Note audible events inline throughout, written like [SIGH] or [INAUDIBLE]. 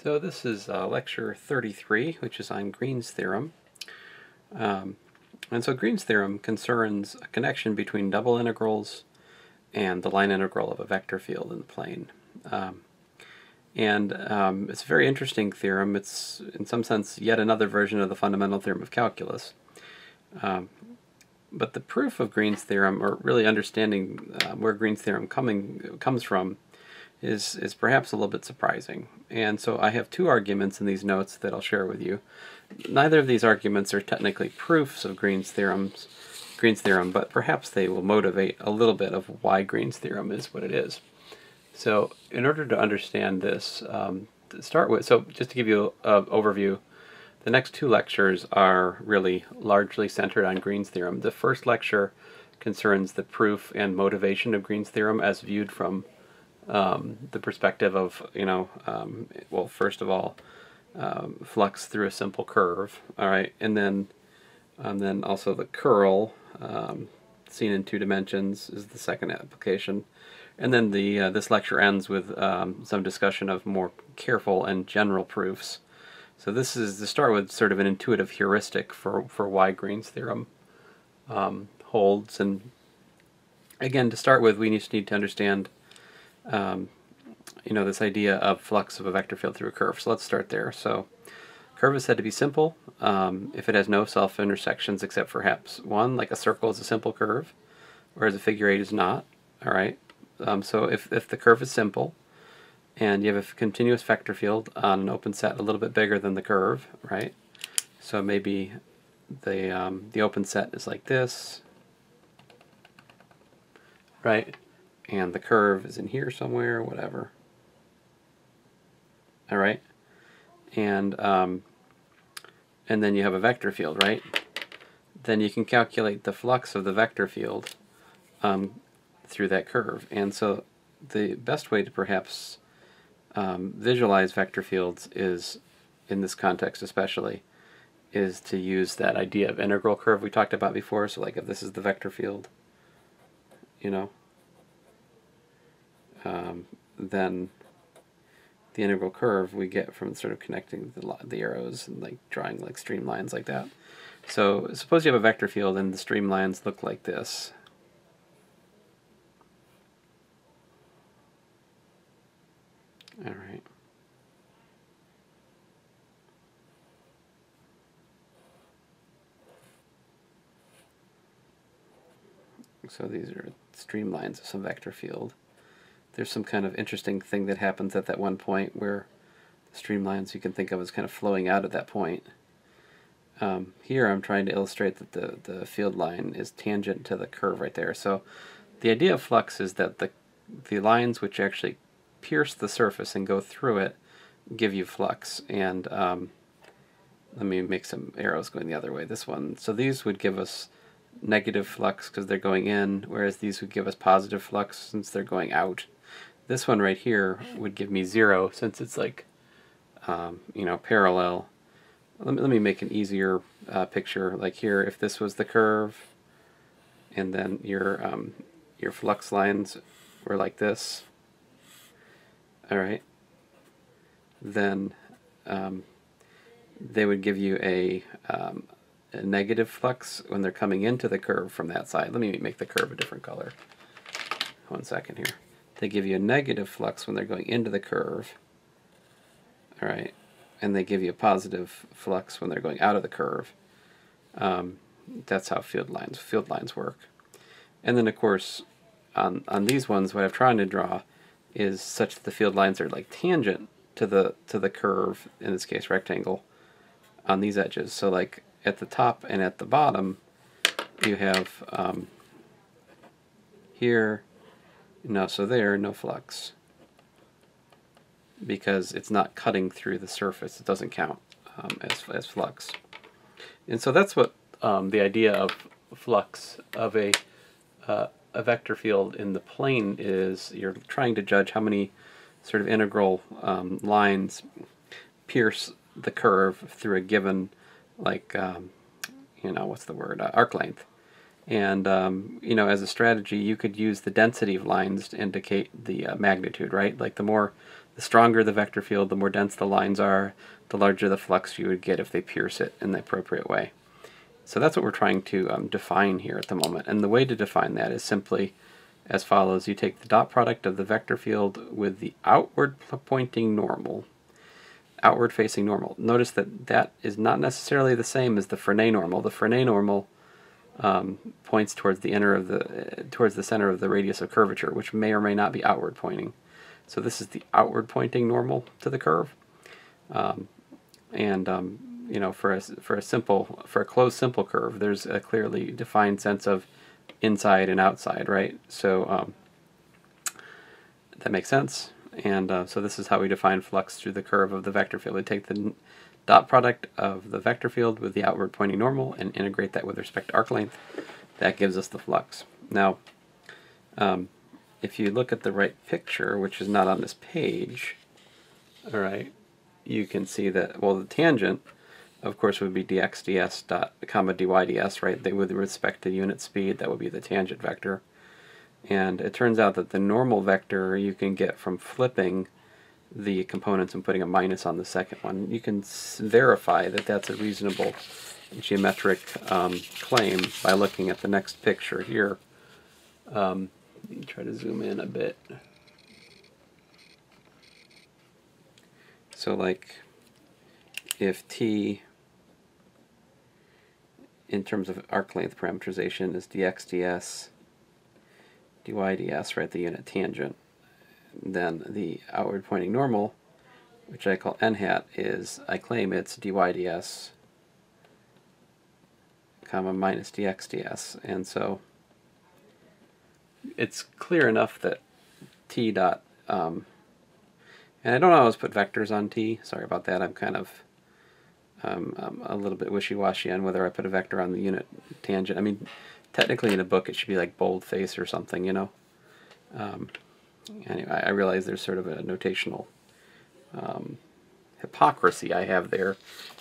So this is uh, lecture 33, which is on Green's theorem. Um, and so Green's theorem concerns a connection between double integrals and the line integral of a vector field in the plane. Um, and um, it's a very interesting theorem. It's, in some sense, yet another version of the fundamental theorem of calculus. Um, but the proof of Green's theorem, or really understanding uh, where Green's theorem coming comes from, is, is perhaps a little bit surprising. And so I have two arguments in these notes that I'll share with you. Neither of these arguments are technically proofs of Green's theorems, Green's theorem, but perhaps they will motivate a little bit of why Green's theorem is what it is. So in order to understand this, um, to start with, so just to give you an overview, the next two lectures are really largely centered on Green's theorem. The first lecture concerns the proof and motivation of Green's theorem as viewed from um, the perspective of, you know, um, well, first of all, um, flux through a simple curve, all right, and then, and then also the curl um, seen in two dimensions is the second application, and then the uh, this lecture ends with um, some discussion of more careful and general proofs. So this is to start with sort of an intuitive heuristic for for why Green's theorem um, holds, and again to start with, we just need to understand um, you know, this idea of flux of a vector field through a curve. So let's start there. So curve is said to be simple um, if it has no self-intersections except for perhaps one, like a circle is a simple curve, whereas a figure eight is not. All right. Um, so if, if the curve is simple and you have a continuous vector field on an open set a little bit bigger than the curve, right? So maybe the, um, the open set is like this, right? And the curve is in here somewhere, whatever. All right, and um, and then you have a vector field, right? Then you can calculate the flux of the vector field um, through that curve, and so the best way to perhaps um, visualize vector fields is, in this context especially, is to use that idea of integral curve we talked about before. So like if this is the vector field, you know, um, then the integral curve we get from sort of connecting the, the arrows and like drawing like streamlines like that. So suppose you have a vector field and the streamlines look like this. All right. So these are streamlines of some vector field there's some kind of interesting thing that happens at that one point where the streamlines you can think of as kind of flowing out at that point. Um, here I'm trying to illustrate that the, the field line is tangent to the curve right there. So the idea of flux is that the, the lines which actually pierce the surface and go through it give you flux. And um, let me make some arrows going the other way. This one. So these would give us negative flux because they're going in, whereas these would give us positive flux since they're going out. This one right here would give me zero since it's like, um, you know, parallel. Let me, let me make an easier uh, picture. Like here, if this was the curve, and then your um, your flux lines were like this, all right, then um, they would give you a, um, a negative flux when they're coming into the curve from that side. Let me make the curve a different color. One second here they give you a negative flux when they're going into the curve. All right, and they give you a positive flux when they're going out of the curve. Um, that's how field lines field lines work. And then of course, on on these ones, what I'm trying to draw is such that the field lines are like tangent to the to the curve, in this case rectangle, on these edges. So like at the top and at the bottom, you have um, here no, so there, no flux. Because it's not cutting through the surface. It doesn't count um, as, as flux. And so that's what um, the idea of flux of a, uh, a vector field in the plane is. You're trying to judge how many sort of integral um, lines pierce the curve through a given, like, um, you know, what's the word, uh, arc length. And, um, you know, as a strategy, you could use the density of lines to indicate the uh, magnitude, right? Like the more the stronger the vector field, the more dense the lines are, the larger the flux you would get if they pierce it in the appropriate way. So that's what we're trying to um, define here at the moment. And the way to define that is simply as follows. You take the dot product of the vector field with the outward pointing normal, outward facing normal. Notice that that is not necessarily the same as the Frenet normal. The Frenet normal um, points towards the inner of the uh, towards the center of the radius of curvature, which may or may not be outward pointing. So this is the outward pointing normal to the curve. Um, and um, you know, for a, for a simple for a closed simple curve, there's a clearly defined sense of inside and outside, right? So um, that makes sense. And uh, so this is how we define flux through the curve of the vector field. We take the dot product of the vector field with the outward pointing normal and integrate that with respect to arc length. That gives us the flux. Now, um, if you look at the right picture, which is not on this page, all right, you can see that, well, the tangent, of course, would be dx ds dot comma dy ds, right? They, with respect to unit speed, that would be the tangent vector. And it turns out that the normal vector you can get from flipping the components and putting a minus on the second one. You can verify that that's a reasonable geometric um, claim by looking at the next picture here. Um, let me try to zoom in a bit. So like if t in terms of arc length parameterization is dx ds dy ds, right, the unit tangent, then the outward pointing normal, which I call n hat, is, I claim it's dy ds comma minus dx ds. And so it's clear enough that t dot, um, and I don't always put vectors on t, sorry about that, I'm kind of um, I'm a little bit wishy-washy on whether I put a vector on the unit tangent. I mean, technically in a book it should be like boldface or something, you know. Um, anyway, I realize there's sort of a notational um, hypocrisy I have there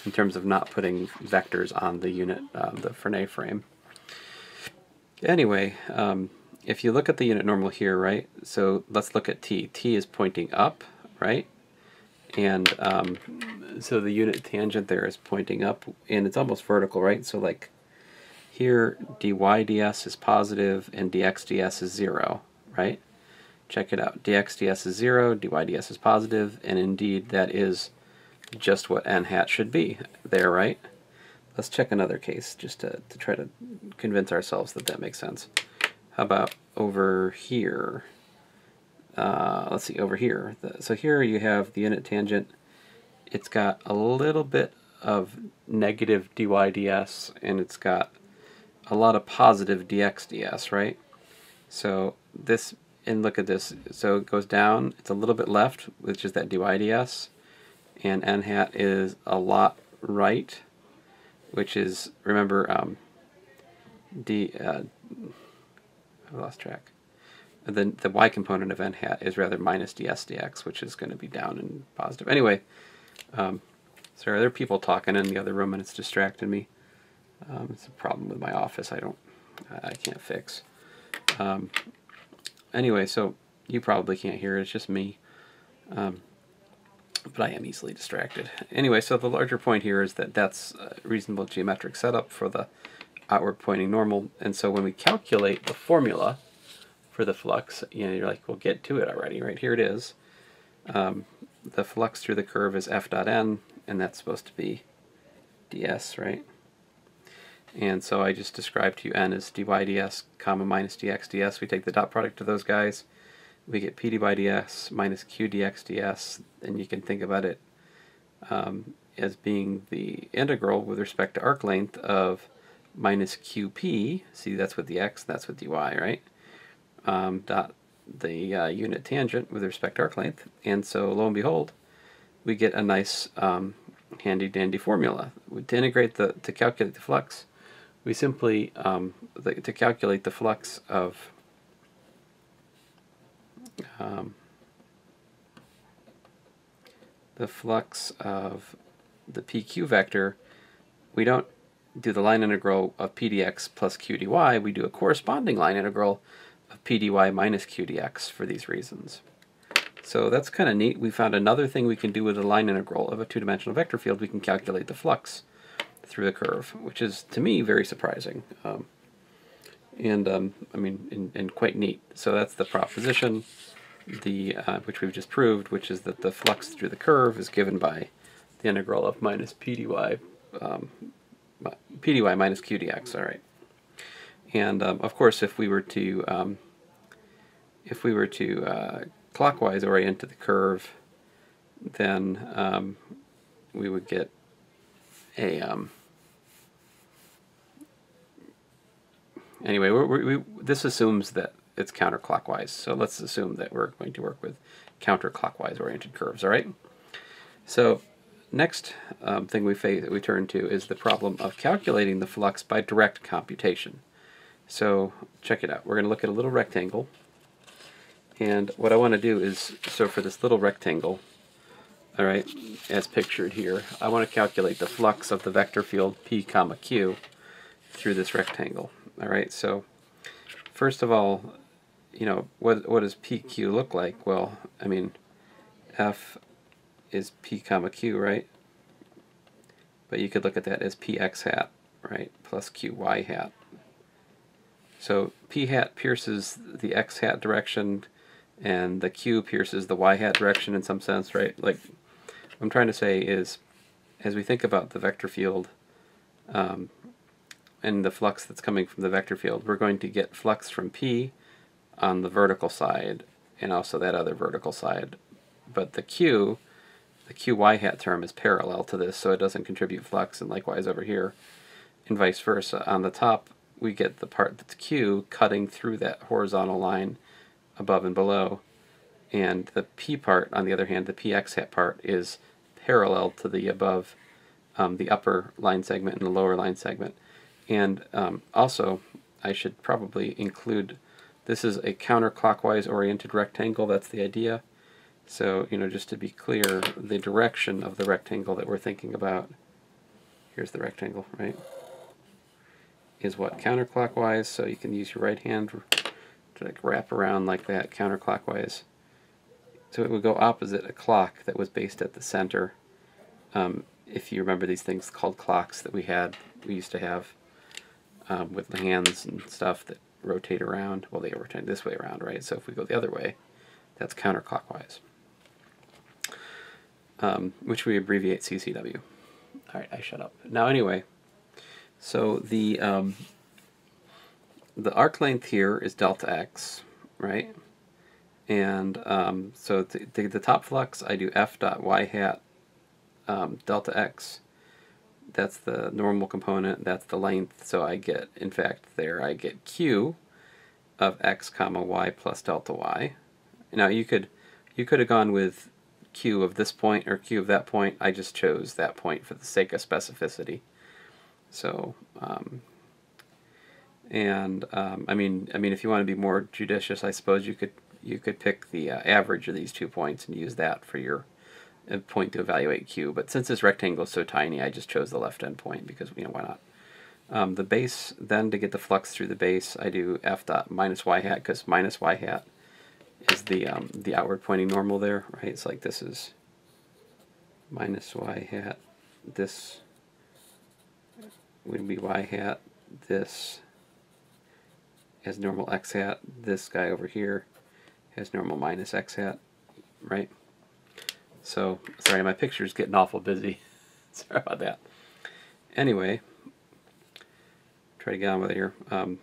in terms of not putting vectors on the unit, uh, the Frenet frame. Anyway, um, if you look at the unit normal here, right, so let's look at t. t is pointing up, right? And um, so the unit tangent there is pointing up, and it's almost vertical, right? So like here, dy ds is positive, and dx ds is 0, right? Check it out. dx ds is 0, dy ds is positive, and indeed that is just what n hat should be there, right? Let's check another case just to, to try to convince ourselves that that makes sense. How about over here? Uh, let's see, over here. The, so here you have the unit tangent. It's got a little bit of negative dy ds, and it's got a lot of positive dx ds, right? So this and look at this. So it goes down. It's a little bit left, which is that dy ds, and n hat is a lot right, which is remember um, d. Uh, I lost track. The the y component of n hat is rather minus ds dx, which is going to be down and positive. Anyway, um, sorry, there are people talking in the other room, and it's distracting me. Um, it's a problem with my office. I don't, I can't fix. Um, anyway, so you probably can't hear it. It's just me. Um, but I am easily distracted. Anyway, so the larger point here is that that's a reasonable geometric setup for the outward pointing normal. And so when we calculate the formula for the flux, you know, you're like, we'll get to it already, right? Here it is. Um, the flux through the curve is f dot n, and that's supposed to be ds, right? And so I just described to you n as dy ds comma minus dx ds. We take the dot product of those guys. We get p dy ds minus q dx ds. And you can think about it um, as being the integral with respect to arc length of minus qp. See, that's with the x, that's with dy, right? Um, dot the uh, unit tangent with respect to arc length. And so lo and behold, we get a nice um, handy dandy formula. To integrate the, to calculate the flux, we simply, um, the, to calculate the flux of um, the flux of the PQ vector, we don't do the line integral of PDX plus QDY, we do a corresponding line integral of PDY minus QDX for these reasons. So that's kind of neat. We found another thing we can do with a line integral of a two-dimensional vector field. We can calculate the flux through the curve, which is, to me, very surprising. Um, and, um, I mean, and, and, quite neat. So that's the proposition, the uh, which we've just proved, which is that the flux through the curve is given by the integral of minus p dy, um, p dy minus q dx, all right. And, um, of course, if we were to, um, if we were to uh, clockwise orient to the curve, then um, we would get a um, anyway. we we, this assumes that it's counterclockwise, so let's assume that we're going to work with counterclockwise oriented curves. All right. So next um, thing we face, we turn to is the problem of calculating the flux by direct computation. So check it out. We're going to look at a little rectangle and what I want to do is, so for this little rectangle, all right, as pictured here, I want to calculate the flux of the vector field P comma Q through this rectangle. All right, so first of all, you know, what, what does PQ look like? Well, I mean, F is P comma Q, right? But you could look at that as PX hat, right, plus QY hat. So P hat pierces the X hat direction, and the q pierces the y hat direction in some sense, right? Like, what I'm trying to say is, as we think about the vector field um, and the flux that's coming from the vector field, we're going to get flux from P on the vertical side and also that other vertical side. But the q, the qy hat term is parallel to this, so it doesn't contribute flux, and likewise over here, and vice versa. On the top, we get the part that's q cutting through that horizontal line above and below. And the P part, on the other hand, the PX hat part, is parallel to the above, um, the upper line segment and the lower line segment. And um, also, I should probably include, this is a counterclockwise oriented rectangle, that's the idea. So, you know, just to be clear, the direction of the rectangle that we're thinking about, here's the rectangle, right, is what, counterclockwise, so you can use your right hand to like wrap around like that counterclockwise. So it would go opposite a clock that was based at the center. Um, if you remember these things called clocks that we had, we used to have um, with the hands and stuff that rotate around. Well, they rotate this way around, right? So if we go the other way, that's counterclockwise, um, which we abbreviate CCW. All right, I shut up. Now, anyway, so the um, the arc length here is delta x, right? And um, so to, get the top flux, I do f dot y hat um, delta x. That's the normal component. That's the length. So I get, in fact, there I get q of x comma y plus delta y. Now you could you could have gone with q of this point or q of that point. I just chose that point for the sake of specificity. So um, and um, I mean, I mean, if you want to be more judicious, I suppose you could you could pick the uh, average of these two points and use that for your point to evaluate Q. But since this rectangle is so tiny, I just chose the left end point because you know why not. Um, the base, then to get the flux through the base, I do f dot minus y hat because minus y hat is the um, the outward pointing normal there, right? It's like this is minus y hat. This would be y hat. This has normal x hat. This guy over here has normal minus x hat, right? So, sorry, my picture's getting awful busy. [LAUGHS] sorry about that. Anyway, try to get on with it here. Um,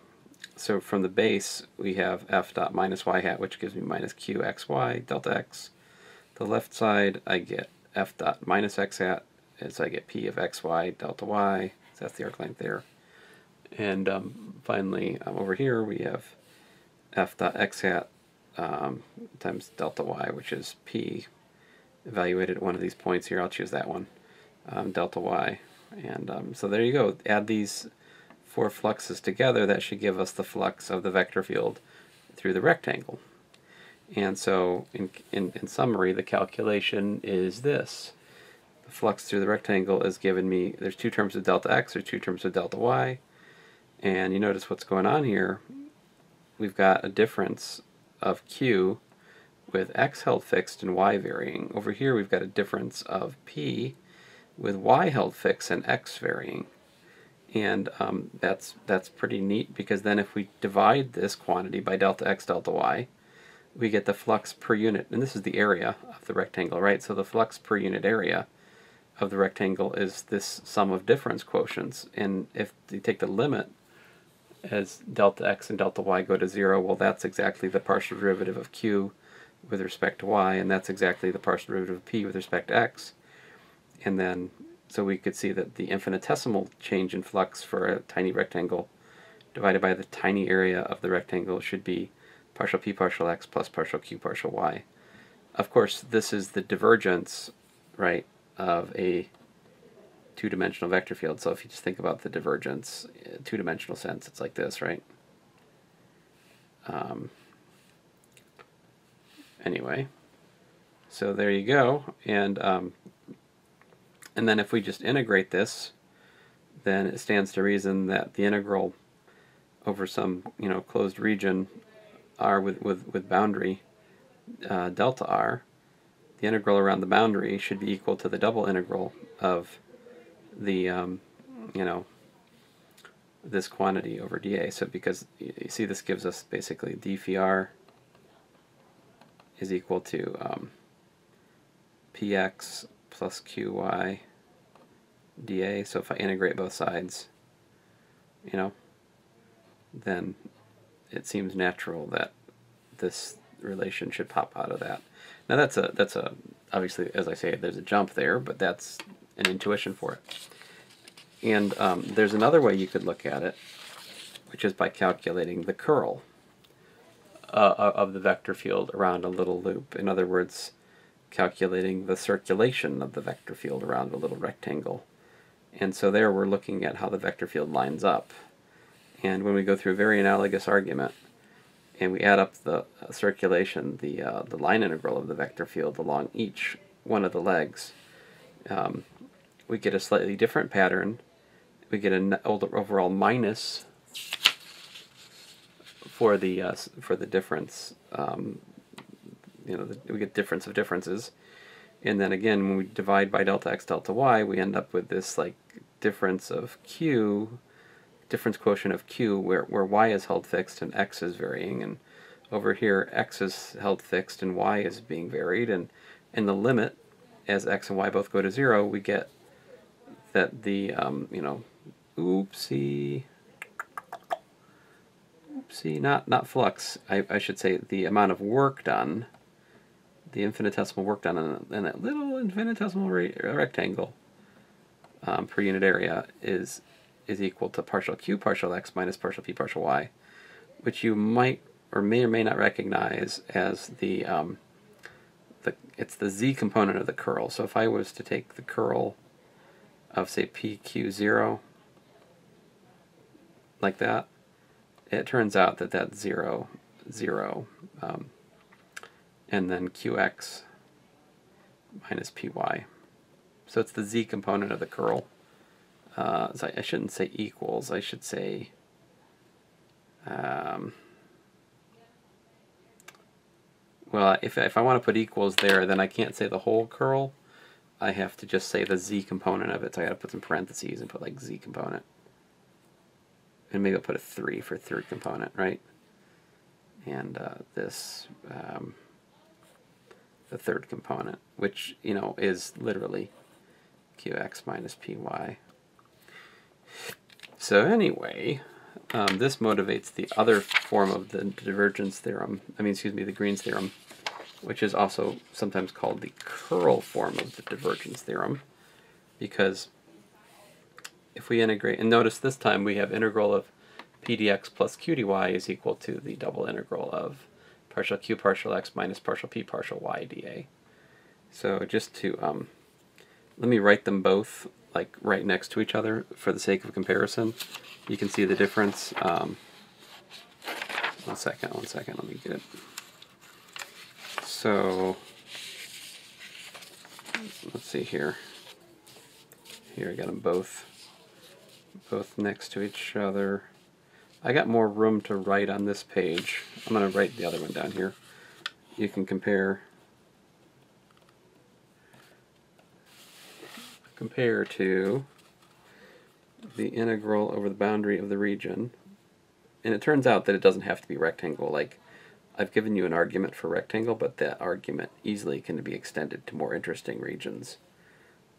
so from the base, we have f dot minus y hat, which gives me minus q x y delta x. The left side, I get f dot minus x hat, and so I get p of x y delta y. So that's the arc length there. And um, finally, um, over here we have f dot x hat um, times delta y, which is p evaluated at one of these points here. I'll choose that one, um, delta y. And um, so there you go. Add these four fluxes together. That should give us the flux of the vector field through the rectangle. And so in, in, in summary, the calculation is this. The flux through the rectangle is given me, there's two terms of delta x, there's two terms of delta y. And you notice what's going on here. We've got a difference of q with x held fixed and y varying. Over here we've got a difference of p with y held fixed and x varying. And um, that's, that's pretty neat because then if we divide this quantity by delta x delta y, we get the flux per unit, and this is the area of the rectangle, right? So the flux per unit area of the rectangle is this sum of difference quotients. And if you take the limit as delta x and delta y go to 0, well that's exactly the partial derivative of q with respect to y, and that's exactly the partial derivative of p with respect to x. And then, so we could see that the infinitesimal change in flux for a tiny rectangle divided by the tiny area of the rectangle should be partial p partial x plus partial q partial y. Of course, this is the divergence, right, of a two-dimensional vector field. So if you just think about the divergence, uh, two-dimensional sense, it's like this, right? Um, anyway, so there you go. And um, and then if we just integrate this, then it stands to reason that the integral over some you know closed region r with with with boundary uh, delta r, the integral around the boundary should be equal to the double integral of the um, you know this quantity over dA. So because you see this gives us basically d phi r is equal to um, px plus qy dA. So if I integrate both sides, you know, then it seems natural that this relation should pop out of that. Now that's a that's a obviously as I say there's a jump there, but that's an intuition for it. And um, there's another way you could look at it, which is by calculating the curl uh, of the vector field around a little loop. In other words, calculating the circulation of the vector field around a little rectangle. And so there we're looking at how the vector field lines up. And when we go through a very analogous argument, and we add up the uh, circulation, the, uh, the line integral of the vector field along each one of the legs, um, we get a slightly different pattern we get an overall minus for the uh, for the difference. Um, you know, the, we get difference of differences, and then again, when we divide by delta x delta y, we end up with this like difference of q, difference quotient of q, where where y is held fixed and x is varying, and over here x is held fixed and y is being varied, and in the limit, as x and y both go to zero, we get that the um, you know oopsie, oopsie, not, not flux, I, I should say the amount of work done, the infinitesimal work done in, in that little infinitesimal re rectangle um, per unit area is is equal to partial q partial x minus partial p partial y, which you might or may or may not recognize as the um, the it's the z component of the curl. So if I was to take the curl of say pq0 like that, it turns out that that's 0, 0, um, and then qx minus py. So it's the z component of the curl. Uh, so I shouldn't say equals, I should say um, well, if, if I want to put equals there, then I can't say the whole curl. I have to just say the z component of it, so I got to put some parentheses and put like z component and maybe I'll put a 3 for third component, right? And uh, this, um, the third component, which, you know, is literally qx minus py. So anyway, um, this motivates the other form of the divergence theorem, I mean, excuse me, the Green's theorem, which is also sometimes called the curl form of the divergence theorem, because if we integrate, and notice this time we have integral of pdx plus qdy is equal to the double integral of partial q partial x minus partial p partial y dA. So just to, um, let me write them both like right next to each other for the sake of comparison. You can see the difference. Um, one second, one second, let me get it. So, let's see here. Here I got them both both next to each other. I got more room to write on this page. I'm going to write the other one down here. you can compare compare to the integral over the boundary of the region. And it turns out that it doesn't have to be rectangle. Like, I've given you an argument for rectangle, but that argument easily can be extended to more interesting regions.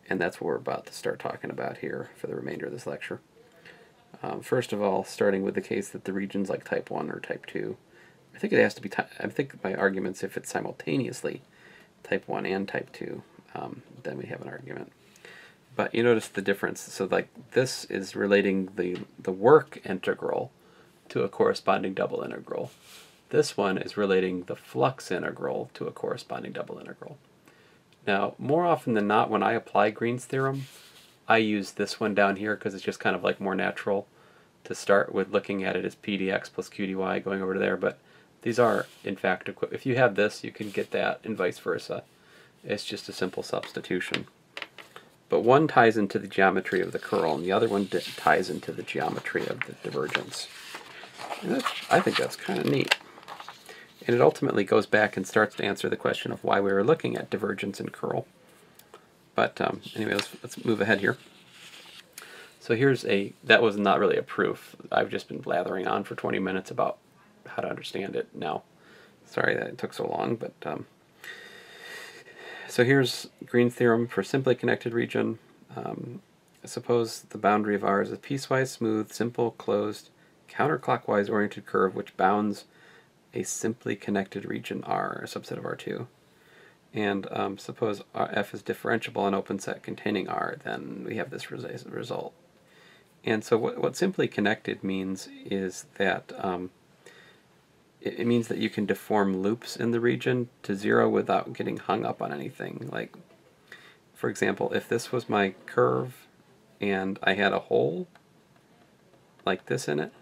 And that's what we're about to start talking about here for the remainder of this lecture. Um, first of all, starting with the case that the region's like type 1 or type 2. I think it has to be, I think my arguments, if it's simultaneously type 1 and type 2, um, then we have an argument. But you notice the difference. So like this is relating the, the work integral to a corresponding double integral. This one is relating the flux integral to a corresponding double integral. Now, more often than not, when I apply Green's theorem, I use this one down here because it's just kind of like more natural to start with looking at it as p dx plus q dy going over to there. But these are, in fact, if you have this, you can get that and vice versa. It's just a simple substitution. But one ties into the geometry of the curl, and the other one ties into the geometry of the divergence. I think that's kind of neat. And it ultimately goes back and starts to answer the question of why we were looking at divergence and curl. But um, anyway, let's, let's move ahead here. So here's a, that was not really a proof. I've just been blathering on for 20 minutes about how to understand it now. Sorry that it took so long, but um, so here's Green's theorem for simply connected region. Um, suppose the boundary of R is a piecewise smooth, simple, closed, counterclockwise oriented curve which bounds a simply connected region R, a subset of R2. And um, suppose f is differentiable on open set containing R, then we have this result. And so what, what simply connected means is that um, it, means that you can deform loops in the region to zero without getting hung up on anything. Like, for example, if this was my curve and I had a hole like this in it,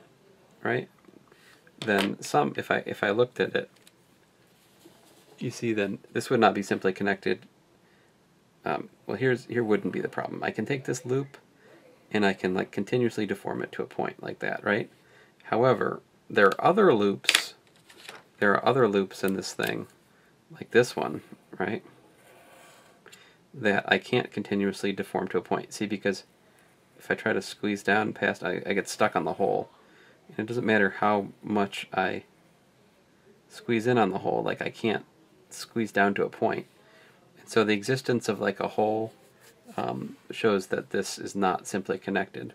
right? Then some, if I if I looked at it, you see then this would not be simply connected. Um, well, here's here wouldn't be the problem. I can take this loop and I can like continuously deform it to a point like that, right? However, there are other loops there are other loops in this thing, like this one, right, that I can't continuously deform to a point. See, because if I try to squeeze down past, I, I get stuck on the hole. And it doesn't matter how much I squeeze in on the hole, like I can't squeeze down to a point. And so the existence of like a hole um, shows that this is not simply connected.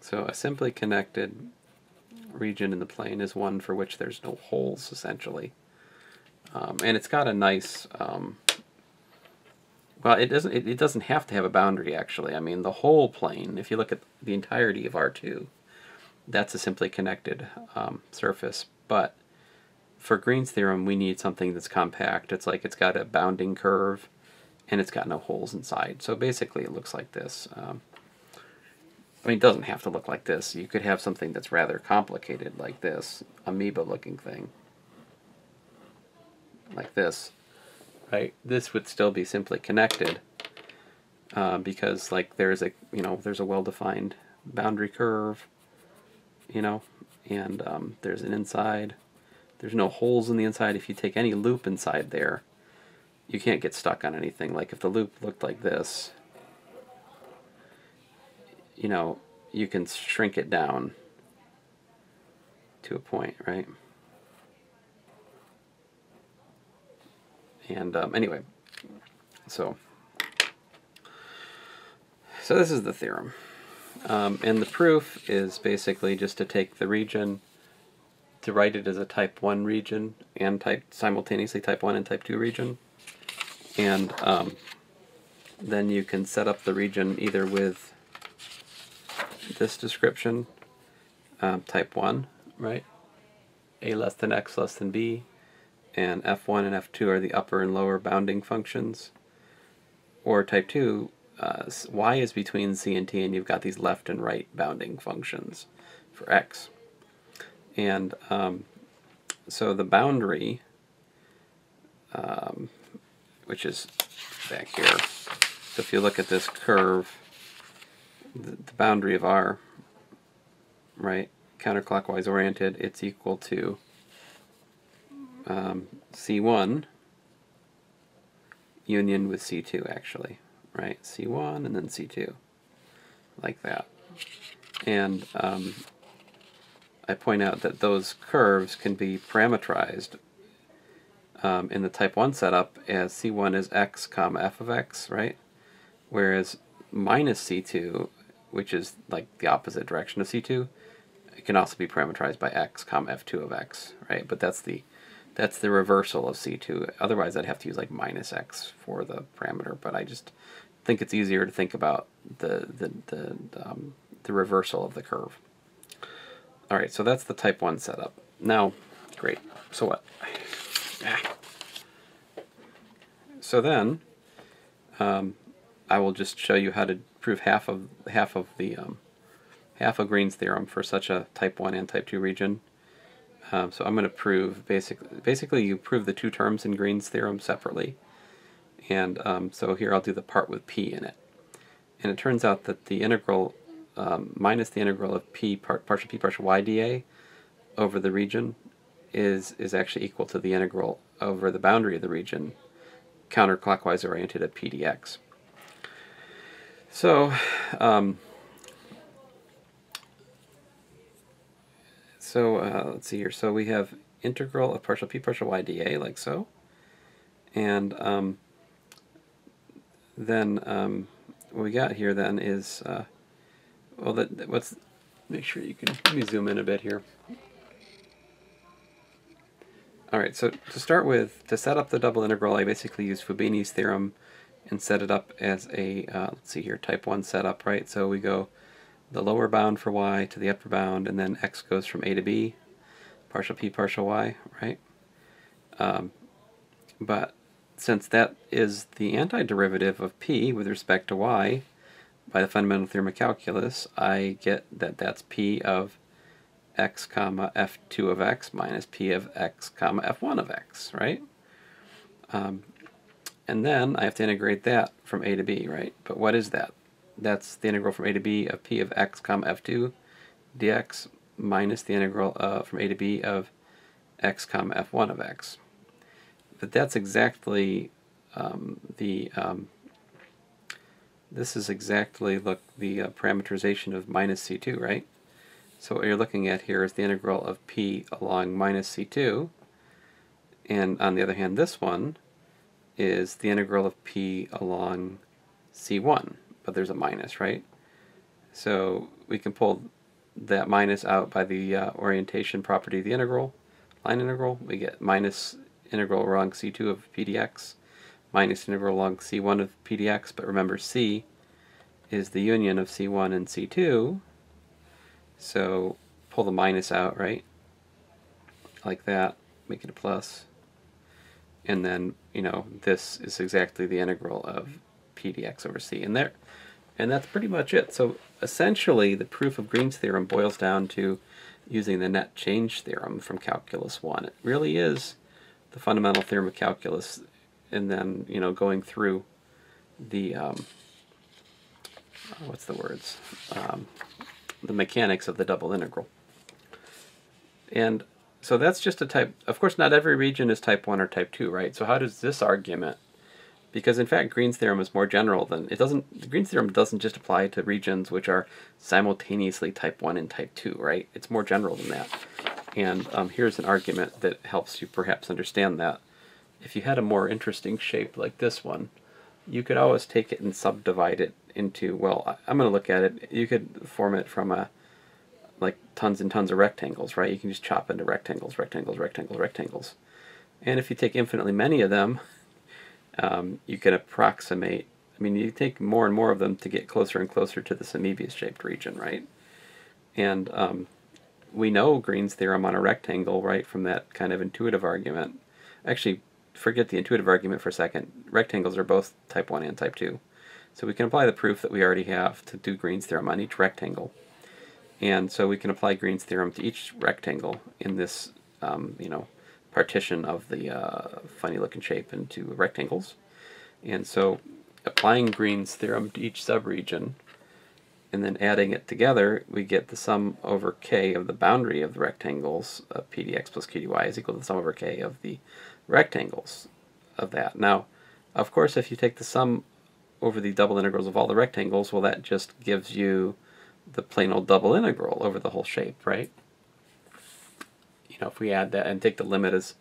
So a simply connected region in the plane is one for which there's no holes, essentially. Um, and it's got a nice, um, well, it doesn't, it, it, doesn't have to have a boundary, actually. I mean, the whole plane, if you look at the entirety of R2, that's a simply connected um, surface. But for Green's theorem, we need something that's compact. It's like it's got a bounding curve, and it's got no holes inside. So basically, it looks like this. Um, I mean, it doesn't have to look like this. You could have something that's rather complicated like this, amoeba-looking thing. Like this. Right? This would still be simply connected uh, because, like, there's a, you know, there's a well-defined boundary curve, you know, and um, there's an inside. There's no holes in the inside. If you take any loop inside there, you can't get stuck on anything. Like if the loop looked like this, you know, you can shrink it down to a point, right? And um, anyway, so so this is the theorem. Um, and the proof is basically just to take the region, to write it as a type 1 region and type simultaneously type 1 and type 2 region. And um, then you can set up the region either with this description, um, type 1, right? a less than x less than b, and f1 and f2 are the upper and lower bounding functions. Or type 2, uh, y is between c and d, and you've got these left and right bounding functions for x. And um, so the boundary, um, which is back here, so if you look at this curve, the, the boundary of R, right, counterclockwise oriented, it's equal to um, C1 union with C2 actually, right? C1 and then C2, like that. And um, I point out that those curves can be parameterized um, in the type 1 setup as C1 is x comma f of x, right? Whereas minus C2, which is like the opposite direction of C2, it can also be parameterized by x comma f2 of x, right? But that's the that's the reversal of C2. Otherwise, I'd have to use like minus x for the parameter, but I just think it's easier to think about the, the, the, um, the reversal of the curve. All right, so that's the type 1 setup. Now, great, so what? Ah. So then, um, I will just show you how to prove half of half of the um, half of Green's theorem for such a type 1 and type 2 region. Um, so I'm going to prove basically basically you prove the two terms in Green's theorem separately. And um, so here I'll do the part with p in it. And it turns out that the integral um, minus the integral of p part, partial p partial y dA over the region is is actually equal to the integral over the boundary of the region counterclockwise oriented at p dx. So so uh, let's see here. So we have integral of partial p partial y dA like so. And um, then um, what we got here then is, uh, well, that, what's, make sure you can, let me zoom in a bit here. All right, so to start with, to set up the double integral, I basically use Fubini's theorem and set it up as a, uh, let's see here, type 1 setup, right? So we go the lower bound for y to the upper bound, and then x goes from a to b, partial p partial y, right? Um, but since that is the antiderivative of p with respect to y by the fundamental theorem of calculus, I get that that's p of x comma f2 of x minus p of x comma f1 of x, right? Um, and then I have to integrate that from a to b, right? But what is that? That's the integral from a to b of p of x comma f2 dx minus the integral uh, from a to b of x comma f1 of x. But that's exactly um, the um, this is exactly look the uh, parameterization of minus c2, right? So what you're looking at here is the integral of p along minus c2, and on the other hand, this one is the integral of p along c1, but there's a minus, right? So we can pull that minus out by the uh, orientation property of the integral, line integral. We get minus integral along c2 of p dx minus integral along c1 of p dx, but remember c is the union of c1 and c2, so pull the minus out, right? Like that, make it a plus. And then, you know, this is exactly the integral of p dx over c. And there, and that's pretty much it. So essentially, the proof of Green's theorem boils down to using the net change theorem from calculus 1. It really is the fundamental theorem of calculus and then, you know, going through the, um, what's the words, um, the mechanics of the double integral. And so that's just a type, of course not every region is type 1 or type 2, right? So how does this argument because in fact Green's theorem is more general than it doesn't Green's theorem doesn't just apply to regions which are simultaneously type 1 and type 2 right? It's more general than that. And um, here's an argument that helps you perhaps understand that. If you had a more interesting shape like this one you could always take it and subdivide it into well I'm going to look at it you could form it from a like tons and tons of rectangles right? You can just chop into rectangles rectangles rectangles rectangles. And if you take infinitely many of them um, you can approximate, I mean, you take more and more of them to get closer and closer to the Moebius shaped region, right? And um, we know Green's theorem on a rectangle, right, from that kind of intuitive argument. Actually, forget the intuitive argument for a second. Rectangles are both type 1 and type 2. So we can apply the proof that we already have to do Green's theorem on each rectangle. And so we can apply Green's theorem to each rectangle in this, um, you know, partition of the uh, funny looking shape into rectangles. And so applying Green's theorem to each subregion, and then adding it together, we get the sum over k of the boundary of the rectangles of pdx plus qdy is equal to the sum over k of the rectangles of that. Now, of course, if you take the sum over the double integrals of all the rectangles, well, that just gives you the plain old double integral over the whole shape, right? You know, if we add that and take the limit as,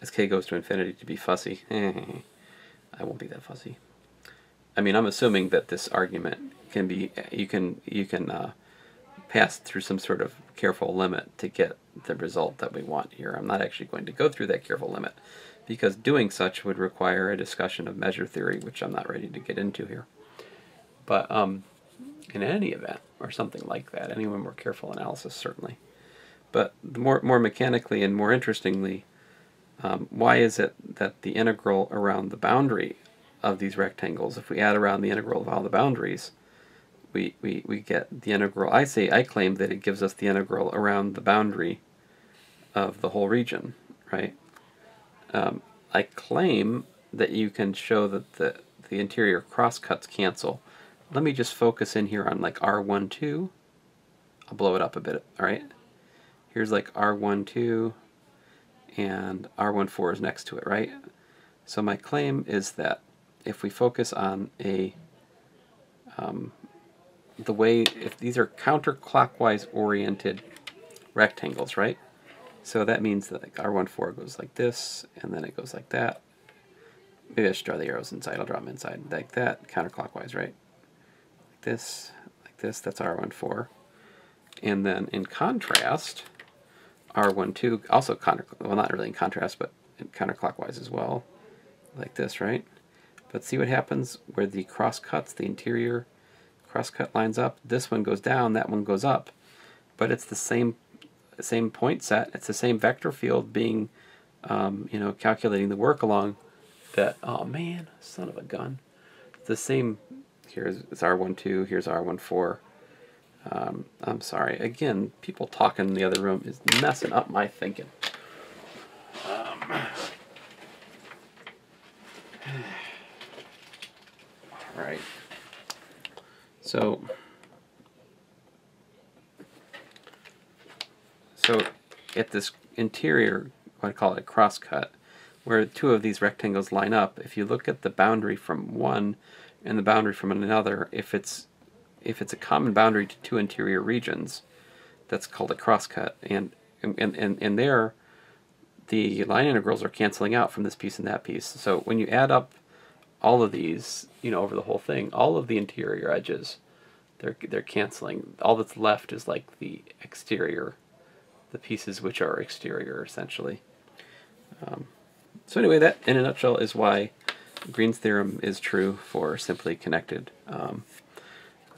as k goes to infinity to be fussy, [LAUGHS] I won't be that fussy. I mean, I'm assuming that this argument can be, you can, you can uh, pass through some sort of careful limit to get the result that we want here. I'm not actually going to go through that careful limit because doing such would require a discussion of measure theory, which I'm not ready to get into here. But um, in any event, or something like that, any more careful analysis certainly. But more, more mechanically and more interestingly, um, why is it that the integral around the boundary of these rectangles, if we add around the integral of all the boundaries, we, we, we get the integral. I say, I claim that it gives us the integral around the boundary of the whole region, right? Um, I claim that you can show that the, the interior crosscuts cancel. Let me just focus in here on like R12. I'll blow it up a bit, all right? Here's like R12 and R14 is next to it, right? So my claim is that if we focus on a um, the way if these are counterclockwise oriented rectangles, right? So that means that like R14 goes like this, and then it goes like that. Maybe I should draw the arrows inside. I'll draw them inside like that, counterclockwise, right? Like this, like this. That's R14. And then in contrast, R12 also counter well not really in contrast, but counterclockwise as well, like this, right? But see what happens where the cross cuts, the interior cross cut lines up. This one goes down, that one goes up. But it's the same same point set. It's the same vector field being, um, you know, calculating the work along that, oh man, son of a gun. the same, here's it's R12, here's R14. Um, I'm sorry. Again, people talking in the other room is messing up my thinking. Um, [SIGHS] Right. So, so at this interior, I call it a crosscut, where two of these rectangles line up, if you look at the boundary from one and the boundary from another, if it's if it's a common boundary to two interior regions, that's called a crosscut. And and, and, and there, the line integrals are canceling out from this piece and that piece. So when you add up all of these, you know, over the whole thing, all of the interior edges, they're they're canceling. All that's left is like the exterior, the pieces which are exterior essentially. Um, so anyway, that in a nutshell is why Green's theorem is true for simply connected um,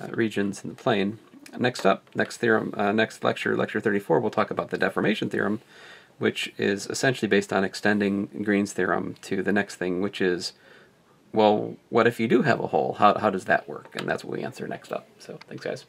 uh, regions in the plane. Next up, next theorem, uh, next lecture, lecture 34, we'll talk about the deformation theorem, which is essentially based on extending Green's theorem to the next thing, which is well, what if you do have a hole? How, how does that work? And that's what we answer next up. So thanks, guys.